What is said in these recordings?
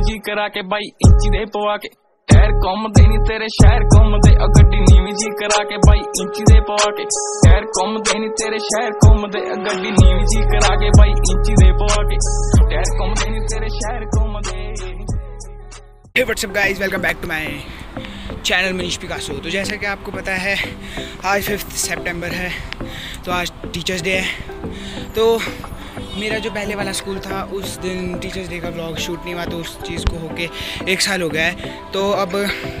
ਨੀਵੀਂ ਜੀ ਕਰਾ ਕੇ ਬਾਈ ਇੰਚੀ ਦੇ ਪਵਾ ਕੇ ਟਾਇਰ ਘੁੰਮਦੇ ਨਹੀਂ ਤੇਰੇ ਸ਼ਹਿਰ ਘੁੰਮਦੇ ਆ ਗੱਡੀ ਨੀਵੀਂ ਜੀ ਕਰਾ ਕੇ ਬਾਈ ਇੰਚੀ ਦੇ ਪਵਾ ਕੇ ਟਾਇਰ ਘੁੰਮਦੇ ਨਹੀਂ ਤੇਰੇ ਸ਼ਹਿਰ ਘੁੰਮਦੇ ਆ ਗੱਡੀ ਨੀਵੀਂ ਜੀ ਕਰਾ ਕੇ ਬਾਈ ਇੰਚੀ ਦੇ ਪਵਾ ਕੇ ਟਾਇਰ ਘੁੰਮਦੇ ਨਹੀਂ ਤੇਰੇ ਸ਼ਹਿਰ ਘੁੰਮਦੇ hey what's up guys welcome back to my channel Manish Picasso तो जैसा कि आपको पता है आज फिफ्थ सितंबर है तो आज टीचर्स डे है तो मेरा जो पहले वाला स्कूल था, उस दिन टीचर्स डे का ब्लॉग शूट नहीं हुआ तो उस चीज़ को होके एक साल हो गया है। तो अब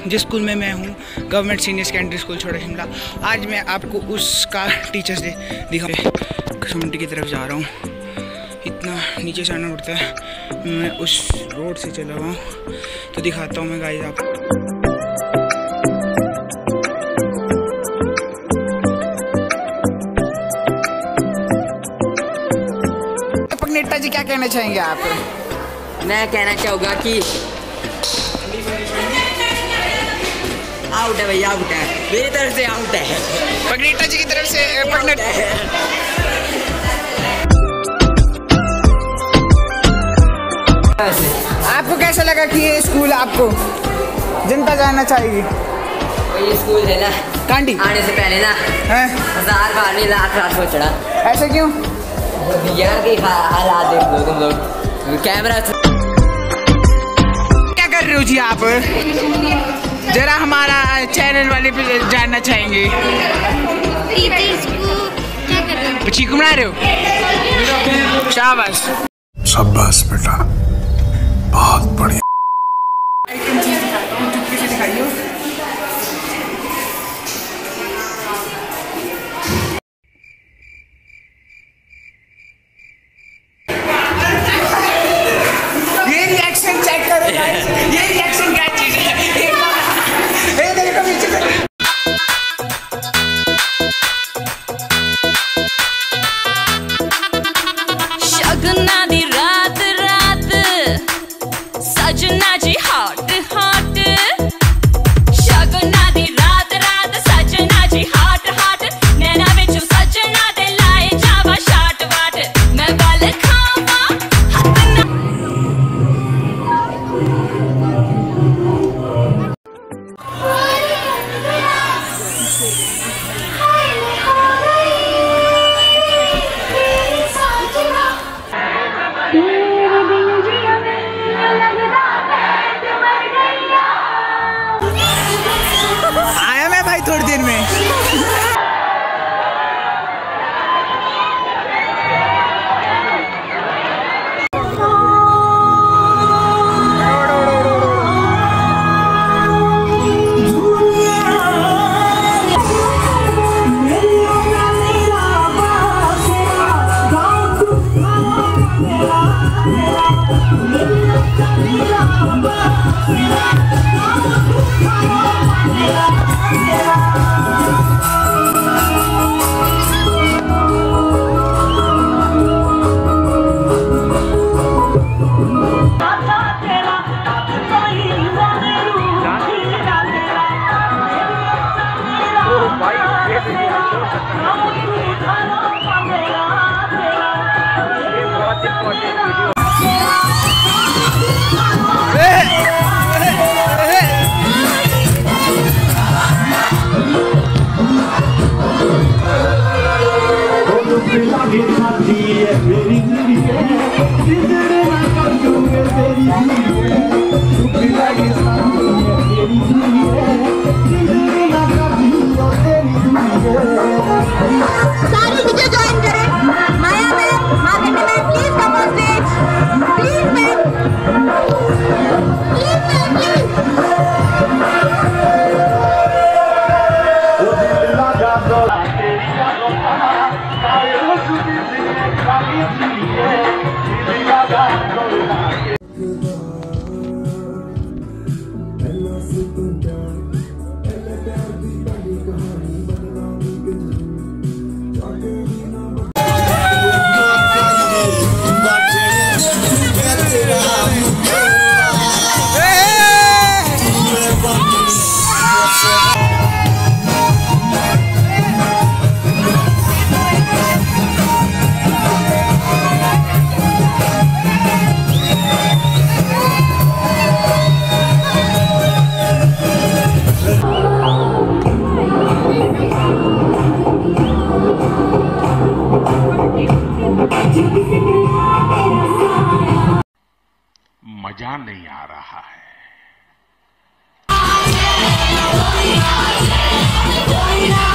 जिस स्कूल में मैं हूँ, गवर्नमेंट सीनियर सेकेंडरी स्कूल छोटा शिमला, आज मैं आपको उसका टीचर्स डे दिखा कम्युनिटी की तरफ़ जा रहा हूँ। इतना नीचे से आना पड़ता है। मैं उस रोड से चला हुआ हूँ। तो दिखाता हूँ मैं गाइस आपको। पगनेटा जी क्या कहना चाहेंगे आप? मैं कहना चाहूँगा कि आउट है भैया आउट है। मेरी तरफ़ से आउट है। पगनेटा जी की तरफ़ से पगनेट आपको कैसा लगा कि ये स्कूल आपको? जनता जाना चाहिए ये स्कूल है ना। कांडी आने से पहले ना हज़ार बार लाख रात को चढ़ा। ऐसा क्यों? यार की हालात देख लो तुम लोग। कैमरा क्या कर रहे हो जी आप? जरा हमारा चैनल वाले पे जानना चाहेंगे। टीचर्स को क्या कर रहे हो चीकू बना रहे हो? शाबाश। शाबाश बेटा। बहुत बढ़िया। मज़ा नहीं आ रहा है क्यों बमणी